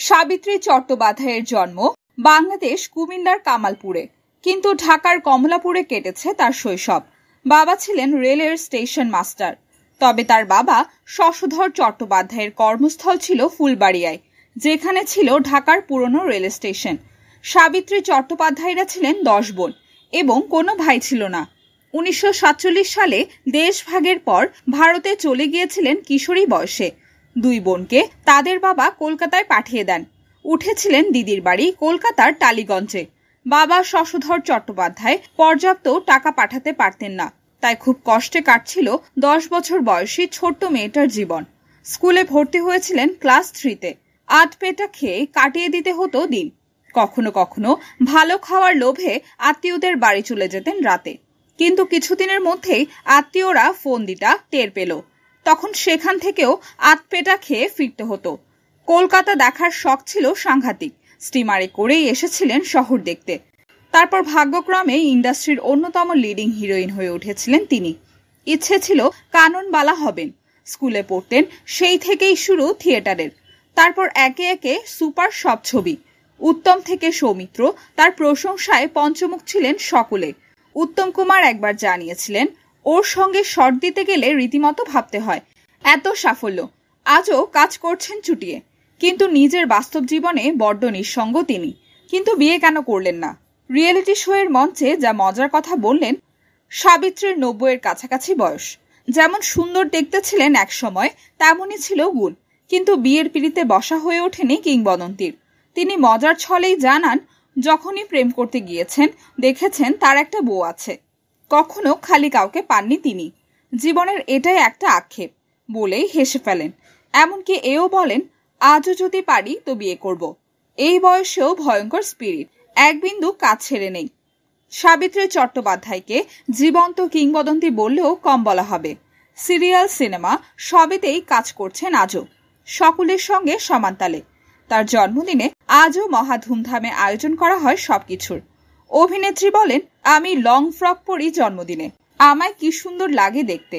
সাবিত্রী চট্টোপাধ্যায়ের জন্ম বাংলাদেশ কুমিল্লার কামালপুরে। কিন্তু ঢাকার কমলাপুরে কেটেছে তার শৈশব। বাবা ছিলেন রেলের স্টেশন মাস্টার। তবে তার বাবা শশধর চট্টোপাধ্যায়ের কর্মস্থল ছিল ফুলবাড়িয়ায়, যেখানে ছিল ঢাকার পুরনো রেল স্টেশন। সাবিত্রী চট্টোপাধ্যায়রা ছিলেন দশ বোন এবং কোনো ভাই ছিল না। উনিশশো সাতচল্লিশ সালে দেশভাগের পর ভারতে চলে গিয়েছিলেন কিশোরী বয়সে। দুই বোনকে তাদের বাবা কলকাতায় পাঠিয়ে দেন। উঠেছিলেন দিদির বাড়ি কলকাতার টালিগঞ্জে। বাবা শশধর চট্টোপাধ্যায় পর্যাপ্ত টাকা পাঠাতে পারতেন না। তাই খুব কষ্টে কাটছিল দশ বছর বয়সী ছোট্ট মেয়েটার জীবন। স্কুলে ভর্তি হয়েছিলেন ক্লাস থ্রিতে। আধ পেটা খেয়ে কাটিয়ে দিতে হতো দিন। কখনো কখনো ভালো খাওয়ার লোভে আত্মীয়দের বাড়ি চলে যেতেন রাতে। কিন্তু কিছুদিনের মধ্যেই আত্মীয়রা ফোন দিটা টের পেল। তখন সেখান থেকেও আতপেটা খেয়ে ফিরতে হতো। কলকাতা দেখার শখ ছিল সাংঘাতিক। স্টিমারে করেই এসেছিলেন শহর দেখতে। তারপর ভাগ্যক্রমে ইন্ডাস্ট্রির অন্যতম লিডিং হিরোইন হয়ে উঠেছিলেন তিনি। ইচ্ছে ছিল কাননবালা হবেন। স্কুলে পড়তেন সেই থেকেই শুরু থিয়েটারের। তারপর একে একে সুপার সব ছবি। উত্তম থেকে সৌমিত্র, তার প্রশংসায় পঞ্চমুখ ছিলেন সকলে। উত্তম কুমার একবার জানিয়েছিলেন ওর সঙ্গে শট দিতে গেলে রীতিমতো ভাবতে হয়। এত সাফল্য। আজও কাজ করছেন চুটিয়ে। কিন্তু নিজের বাস্তব জীবনে বড্ড নিঃসঙ্গ তিনি। কিন্তু বিয়ে কেন করলেন না? রিয়েলিটি শো এর মঞ্চে যা মজার কথা বললেন, সাবিত্রীর নব্বইয়ের কাছাকাছি বয়স। যেমন সুন্দর দেখতে ছিলেন এক সময় তেমনই ছিল গুণ। কিন্তু বিয়ের পিড়িতে বসা হয়ে ওঠেনি কিংবদন্তির। তিনি মজার ছলেই জানান, যখনই প্রেম করতে গিয়েছেন, দেখেছেন তার একটা বউ আছে। কখনো খালি কাউকে পাননি তিনি। জীবনের এটাই একটা আক্ষেপ, বলেই হেসে ফেলেন। এমনকি এও বলেন, আজও যদি পারি তো বিয়ে করব। এই বয়সেও ভয়ঙ্কর স্পিরিট এক বিন্দু কাজ ছেড়ে নেই। সাবিত্রী চট্টোপাধ্যায়কে জীবন্ত কিংবদন্তি বললেও কম বলা হবে। সিরিয়াল, সিনেমা, সবেতেই কাজ করছেন আজও, সকলের সঙ্গে সমানতালে তার জন্মদিনে আজও মহা ধুমধামে আয়োজন করা হয় সবকিছুর। অভিনেত্রী বলেন আমি লং ফ্রক পরি জন্মদিনে। আমায় কি সুন্দর লাগে দেখতে।